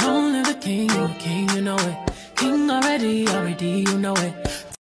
Long live the king, you king, you know it. King already, already, you know it.